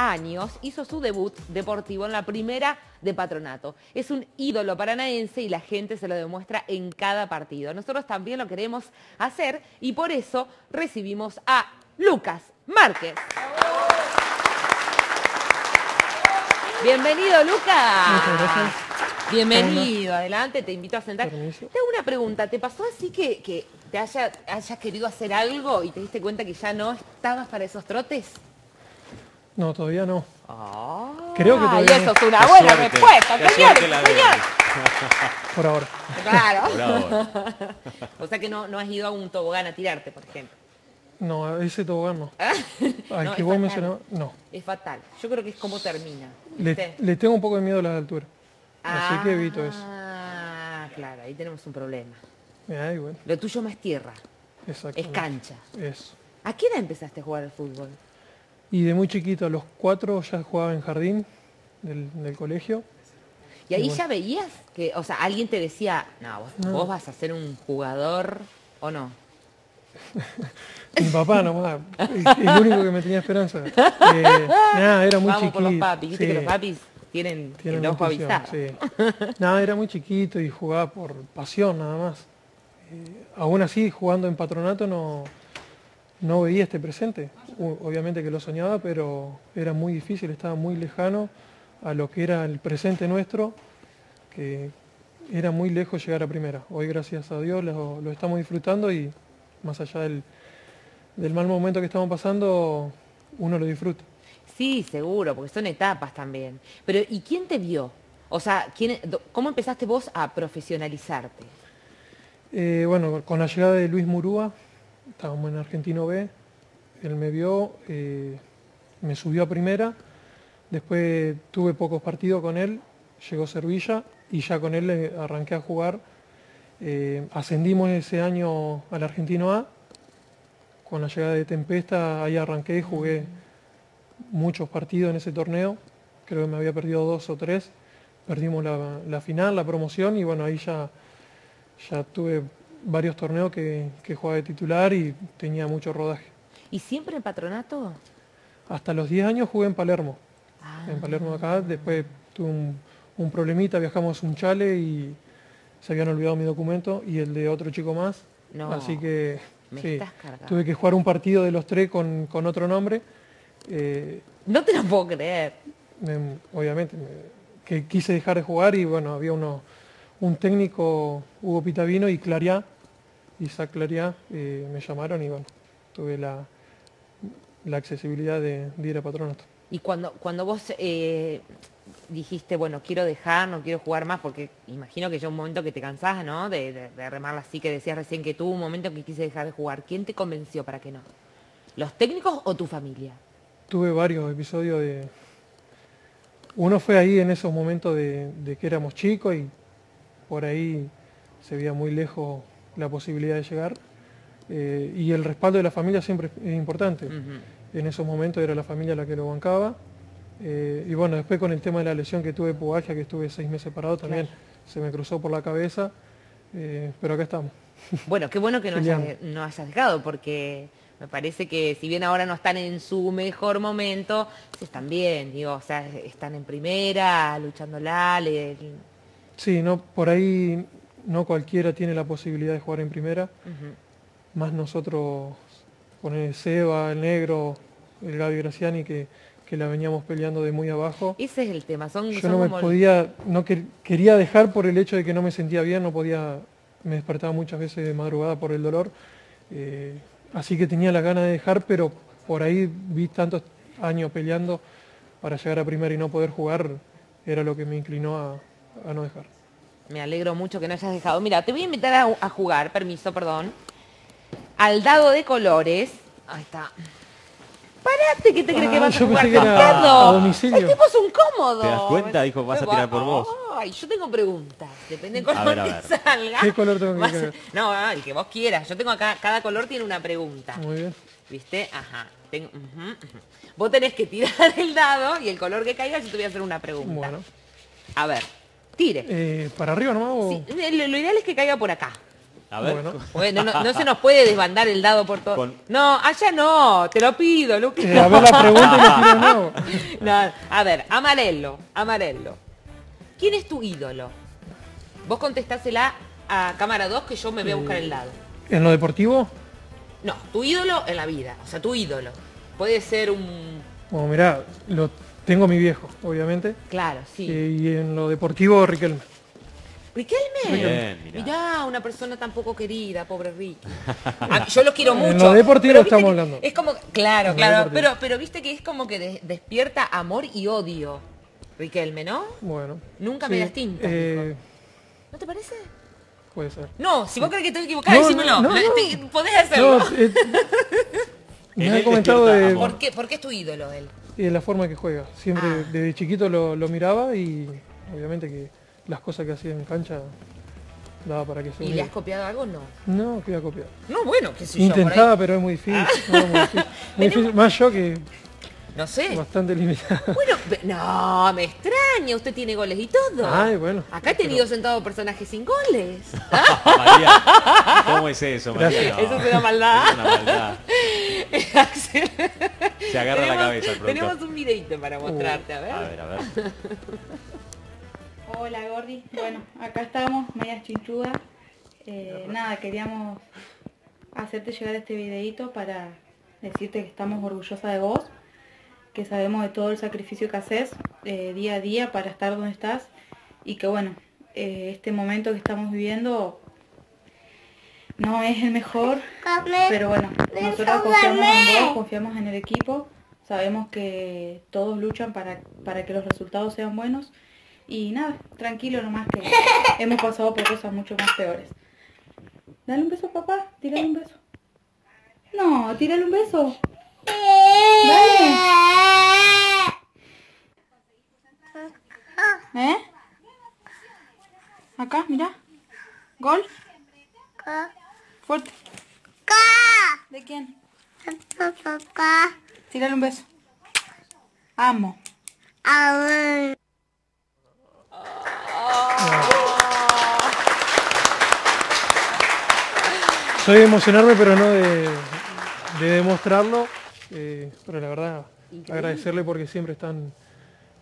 años hizo su debut deportivo en la primera de Patronato. Es un ídolo paranaense y la gente se lo demuestra en cada partido. Nosotros también lo queremos hacer y por eso recibimos a Lucas Márquez. Bienvenido, Lucas. Muchas gracias. Bienvenido, adelante, te invito a sentar. Permiso. Te hago una pregunta, ¿te pasó así que, que te haya, hayas querido hacer algo y te diste cuenta que ya no estabas para esos trotes? No, todavía no. Ah, Creo que y todavía eso no. es una buena suerte, respuesta, señor, la. Por ahora. Claro. O sea que no, no has ido a un tobogán a tirarte, por ejemplo. No, ese tobogán no. Al No, que es vos fatal. mencionabas, no. Es fatal. Yo creo que es como termina. Le, tengo un poco de miedo a las alturas. Así que evito eso. Ah, claro, ahí tenemos un problema. Bueno, Lo tuyo más tierra, exacto. es cancha. Eso. ¿A qué edad empezaste a jugar al fútbol? Y de muy chiquito, a los cuatro ya jugaba en jardín del, del colegio. Y ahí Y bueno. ya veías que, o sea, alguien te decía, no, vos, No. vos vas a ser un jugador o no. Mi papá nomás, el, el único que me tenía esperanza. Eh, nada, era muy Vamos chiquito. por los papis, viste sí, que los papis tienen, tienen el ojo intuición, avisado. sí. Nada, era muy chiquito y jugaba por pasión nada más. Eh, aún así, jugando en patronato no, no veía este presente. Obviamente que lo soñaba, pero era muy difícil, estaba muy lejano a lo que era el presente nuestro, que era muy lejos llegar a primera. Hoy, gracias a Dios, lo, lo estamos disfrutando y más allá del, del mal momento que estamos pasando, uno lo disfruta. Sí, seguro, porque son etapas también. Pero ¿y quién te vio? O sea, ¿quién, ¿cómo empezaste vos a profesionalizarte? Eh, bueno, con la llegada de Luis Murúa, estábamos en Argentino B, él me vio, eh, me subió a primera, después tuve pocos partidos con él, llegó Servilla y ya con él arranqué a jugar. Eh, ascendimos ese año al Argentino A, con la llegada de Tempesta, ahí arranqué y jugué muchos partidos en ese torneo, creo que me había perdido dos o tres, perdimos la, la final, la promoción y bueno, ahí ya ya tuve varios torneos que, que jugaba de titular y tenía mucho rodaje. ¿Y siempre en patronato? Hasta los 10 años jugué en Palermo, Ah, en Palermo acá, después tuve un, un problemita, viajamos un chale y se habían olvidado mi documento y el de otro chico más, No, así que me sí, estás cargando. tuve que jugar un partido de los tres con, con otro nombre, eh, No te lo puedo creer. me- obviamente, me- que quise dejar de jugar y bueno, había uno, un técnico, Hugo Pitavino y Clariá, Isaac Clariá, eh, me llamaron y bueno, tuve la, la accesibilidad de, de ir a patronato. Y cuando, cuando vos eh, dijiste, bueno, quiero dejar, no quiero jugar más, porque imagino que ya un momento que te cansás, ¿no? De, de, de remarla así, que decías recién que tuvo un momento que quise dejar de jugar. ¿Quién te convenció para que no? ¿Los técnicos o tu familia? Tuve varios episodios de... Uno fue ahí en esos momentos de, de que éramos chicos y por ahí se veía muy lejos la posibilidad de llegar. Eh, y el respaldo de la familia siempre es importante. En esos momentos era la familia la que lo bancaba. Eh, y bueno, después con el tema de la lesión que tuve pubalgia, que estuve seis meses parado, también se me cruzó por la cabeza. Eh, pero acá estamos. Bueno, qué bueno que no hayas, no hayas dejado, porque me parece que si bien ahora no están en su mejor momento, están bien, digo, o sea, están en primera, luchándola, le- Sí, no, por ahí no cualquiera tiene la posibilidad de jugar en primera. Más nosotros, con el Seba, el Negro, el Gaby Graciani, que, que la veníamos peleando de muy abajo. Ese es el tema, son, Yo son no me como- podía, no quer- quería dejar por el hecho de que no me sentía bien, no podía, me despertaba muchas veces de madrugada por el dolor, eh, así que tenía la gana de dejar, pero por ahí vi tantos años peleando para llegar a primera y no poder jugar, era lo que me inclinó a, a no dejar. Me alegro mucho que no hayas dejado. Mira, te voy a invitar a, a jugar, permiso, perdón, al dado de colores. Ahí está. Parate, ¿qué te crees Ah, que vas a yo jugar pensé que era sentado? a domicilio. El tipo es un cómodo. ¿Te das cuenta? Dijo, vas a tirar por vos. Ay, yo tengo preguntas. Depende del A color ver, a que salga. ¿Qué color tengo que Vas a-? No, ah, el que vos quieras. Yo tengo acá, cada color tiene una pregunta. Muy bien. ¿Viste? Ajá. Tengo-. Vos tenés que tirar el dado y el color que caiga yo te voy a hacer una pregunta. Bueno. A ver, tire. Eh, ¿Para arriba nomás o...? Sí, lo, lo ideal es que caiga por acá. A ver. Bueno. Bueno, no, no se nos puede desbandar el dado por todo. Con- No, allá no, te lo pido, Lucas. Eh, a ver la pregunta y nuevo. No, a ver, amarelo, amarelo. ¿Quién es tu ídolo? Vos contestásela a cámara 2 que yo me voy a buscar el dado. En lo deportivo, No, tu ídolo en la vida, o sea, tu ídolo. Puede ser un... bueno, mirá, lo tengo mi viejo, obviamente. Claro, sí. Eh, y en lo deportivo, Riquelme. Riquelme. Bien, mirá. Mirá, una persona tan poco querida, pobre Ricky. A- yo lo quiero En mucho. lo deportivo estamos que hablando. Es como, claro, En claro, pero, pero viste que es como que de- despierta amor y odio. Riquelme, ¿no? Bueno. Nunca sí, medias tintas, eh, ¿No te parece? puede ser. No, si vos crees que estoy equivocada, No, decímelo. no, Podés hacerlo. No, eh, me En ha él comentado de. ¿Por qué? ¿Por qué es tu ídolo él? de la forma que juega. Siempre Ah. desde chiquito lo, lo miraba y obviamente que las cosas que hacía en cancha daba para que se ¿Y le has copiado algo? No. No, que iba a copiar. No, bueno, qué sé yo. por ahí. Intentaba, pero es muy difícil. no, muy difícil. Muy difícil. Más yo que No sé. bastante limitado. Bueno, no, me extraña, usted tiene goles y todo. Ay, bueno. Acá he tenido sentado personajes sin goles. María, ¿cómo es eso, María? No, Eso es una maldad. Es una maldad. Se agarra la cabeza productor. Tenemos un videito para mostrarte, a ver. A ver, a ver. Hola Gordi, bueno, acá estamos, medias chinchudas. Eh, nada, queríamos hacerte llegar este videito para decirte que estamos orgullosas de vos, que sabemos de todo el sacrificio que haces eh, día a día para estar donde estás y que bueno, eh, este momento que estamos viviendo no es el mejor, pero bueno, nosotros confiamos en vos, confiamos en el equipo, sabemos que todos luchan para, para que los resultados sean buenos y nada, tranquilo nomás que hemos pasado por cosas mucho más peores. Dale un beso papá, tírale un beso. No, tírale un beso. Dale. ¿Eh? Acá, mira. Gol. Fuerte. ¿De quién? Tírale un beso. Amo. Soy de emocionarme, pero no de, de demostrarlo. eh, pero la verdad, agradecerle porque siempre están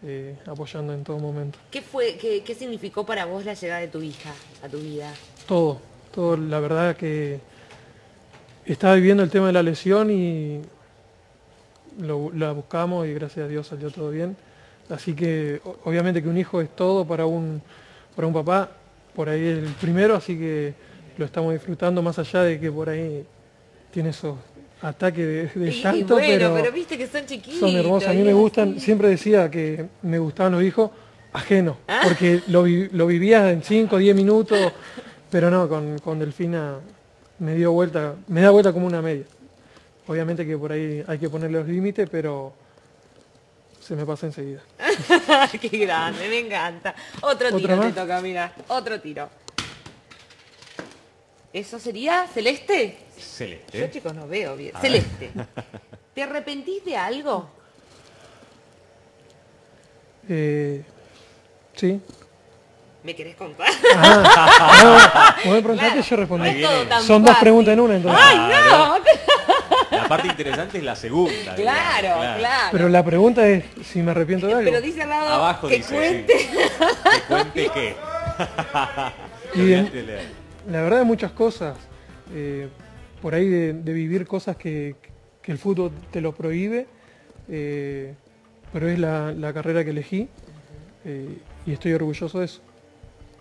eh, apoyando en todo momento. ¿Qué fue, qué, qué significó para vos la llegada de tu hija a tu vida? Todo, todo, la verdad que estaba viviendo el tema de la lesión y lo, la buscamos y gracias a Dios salió todo bien. Así que obviamente que un hijo es todo para un, para un papá, por ahí el primero, así que lo estamos disfrutando más allá de que por ahí tiene esos ataques de, de llanto, bueno, pero, pero, viste que son chiquitos. son hermosos. A mí me gustan, así. siempre decía que me gustaban los hijos ajenos, Ah. porque lo, lo vivías en 5 o 10 minutos, pero no, con, con Delfina me dio vuelta, me da vuelta como una media. Obviamente que por ahí hay que ponerle los límites, pero se me pasa enseguida. Qué grande, me encanta. Otro ¿Otra tiro te toca, mira. Otro tiro. ¿Eso sería celeste? Yo, Celeste. chicos, no veo bien. A ver. Celeste. ¿Te arrepentís de algo? Eh, ¿Sí? ¿Me querés contar? Ah, no, vos me preguntaste, Claro, yo respondí. no Son dos preguntas en una, entonces. ¡Ay, no! La parte interesante es la segunda. Claro, digamos, claro. Pero la pregunta es si me arrepiento de algo. Pero dice al lado Abajo que dice. cuente. sí. Que cuente qué. Y bien. De. La verdad hay muchas cosas. eh, por ahí de, de vivir cosas que, que el fútbol te lo prohíbe. eh, pero es la, la carrera que elegí. eh, y estoy orgulloso de eso.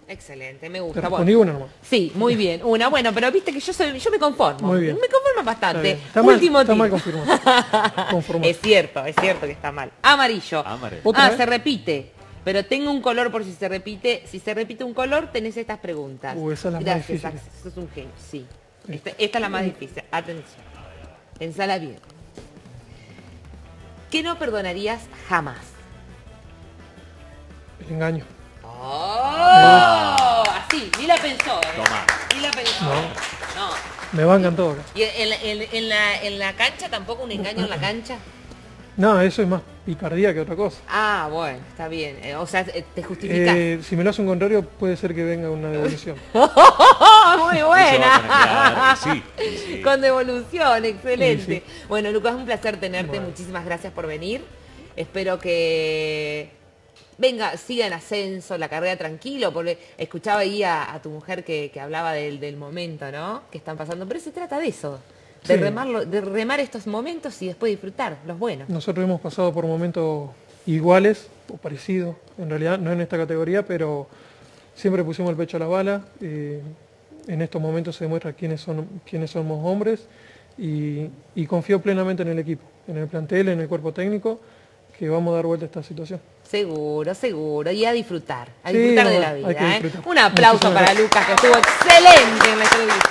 Excelente, me Te gusta. respondí Bueno, una nomás. Sí, muy bien. Una, bueno, pero viste que yo soy, yo me conformo. Muy bien. Me conformo Está, bastante. Está mal, Último está tiro. mal confirmado. Conformado. Es cierto, es cierto que está mal. Amarillo. Amarillo. ¿Otra Ah, vez? se repite. Pero tengo un color por si se repite. Si se repite un color, tenés estas preguntas. Uh, esa es la más Gracias, difícil. Axel, sos un genio. Sí. Esta, esta es la más difícil. Atención. Pensala bien. ¿Qué no perdonarías jamás? El engaño. ¡Oh! Así, ni la pensó. ¿eh? Tomá. Ni la pensó. No. No. Me bancan todo acá. ¿Y en, en- en la, en la cancha tampoco un engaño en la cancha? No, eso es más picardía que otra cosa. Ah, bueno, está bien. Eh, o sea, eh, te justificas. Eh, si me lo hace un contrario, puede ser que venga una devolución. Muy buena. sí, sí. Con devolución, excelente. Sí, Bueno, Lucas, un placer tenerte. Bueno. Muchísimas gracias por venir. Espero que venga, siga en ascenso la carrera tranquilo, porque escuchaba ahí a, a tu mujer que, que hablaba del, del momento, ¿no? Que están pasando. Pero se trata de eso, de, Sí. remarlo- de remar estos momentos y después disfrutar los buenos. Nosotros hemos pasado por momentos iguales o parecidos, en realidad no en esta categoría, pero siempre pusimos el pecho a la bala. eh, en estos momentos se demuestra quiénes, son, quiénes somos hombres y, y confío plenamente en el equipo, en el plantel, en el cuerpo técnico, que vamos a dar vuelta a esta situación. Seguro, seguro. Y a disfrutar, a Sí, disfrutar de la vida. ¿eh? Un aplauso Muchísimas para gracias. Lucas, que estuvo excelente en la entrevista.